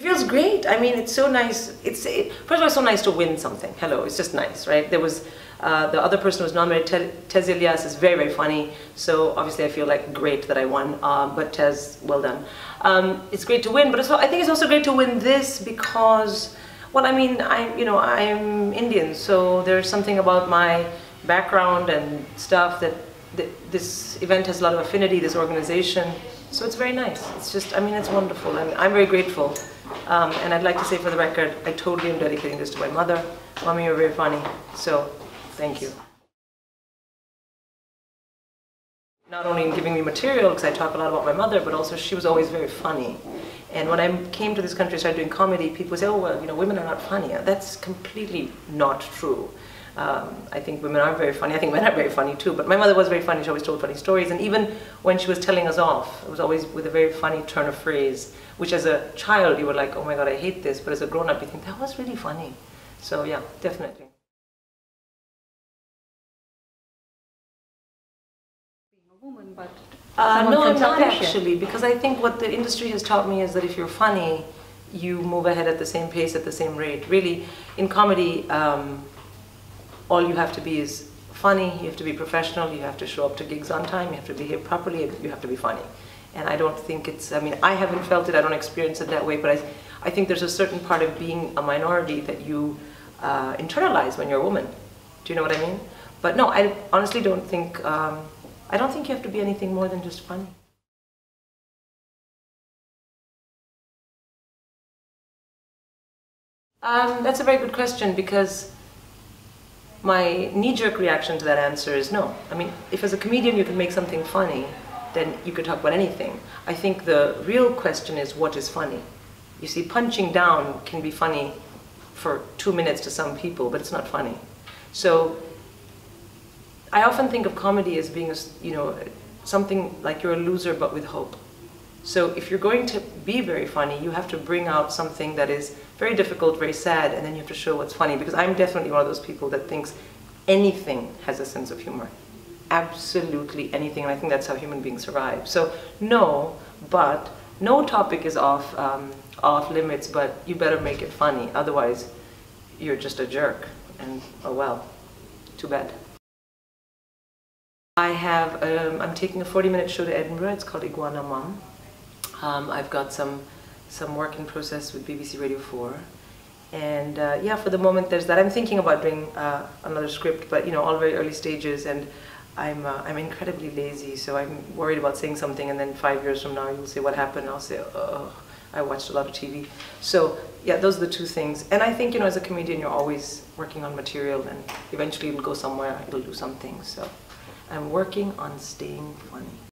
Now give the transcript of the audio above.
It feels great. I mean, it's so nice. It's it, first of all, it's so nice to win something. Hello, it's just nice, right? There was uh, the other person was nominated. Tez Ilyas is very, very funny. So obviously, I feel like great that I won. Um, but Tez, well done. Um, it's great to win, but also, I think it's also great to win this because, well, I mean, I'm you know I'm Indian, so there's something about my background and stuff that, that this event has a lot of affinity. This organization, so it's very nice. It's just, I mean, it's wonderful, and I'm very grateful. Um, and I'd like to say for the record, I totally am dedicating this to my mother. Mommy, you're very funny. So, thank you. Not only in giving me material, because I talk a lot about my mother, but also she was always very funny. And when I came to this country, started doing comedy, people say, oh, well, you know, women are not funny. That's completely not true. Um, I think women are very funny. I think men are very funny too. But my mother was very funny. She always told funny stories. And even when she was telling us off, it was always with a very funny turn of phrase, which as a child you were like, oh my God, I hate this. But as a grown up, you think, that was really funny. So yeah, definitely. Being a woman, but uh, no, I'm not actually, because I think what the industry has taught me is that if you're funny, you move ahead at the same pace, at the same rate. Really, in comedy, um, all you have to be is funny, you have to be professional, you have to show up to gigs on time, you have to behave properly, you have to be funny. And I don't think it's, I mean, I haven't felt it, I don't experience it that way, but I, I think there's a certain part of being a minority that you uh, internalize when you're a woman. Do you know what I mean? But no, I honestly don't think, um, I don't think you have to be anything more than just funny. Um, that's a very good question because my knee-jerk reaction to that answer is no. I mean, if as a comedian you can make something funny, then you could talk about anything. I think the real question is what is funny? You see, punching down can be funny for two minutes to some people, but it's not funny. So I often think of comedy as being, a, you know, something like you're a loser but with hope. So if you're going to be very funny, you have to bring out something that is very difficult, very sad, and then you have to show what's funny. Because I'm definitely one of those people that thinks anything has a sense of humor. Absolutely anything, and I think that's how human beings survive. So no, but no topic is off, um, off limits, but you better make it funny. Otherwise, you're just a jerk. And oh well, too bad. I have, um, I'm taking a 40 minute show to Edinburgh. It's called Iguana Mum. Um, I've got some, some work in process with BBC Radio 4. And uh, yeah, for the moment there's that. I'm thinking about doing uh, another script, but you know, all very early stages and I'm, uh, I'm incredibly lazy, so I'm worried about saying something and then five years from now you'll say what happened I'll say, oh, I watched a lot of TV. So yeah, those are the two things. And I think, you know, as a comedian, you're always working on material and eventually it'll go somewhere, it'll do something. So I'm working on staying funny.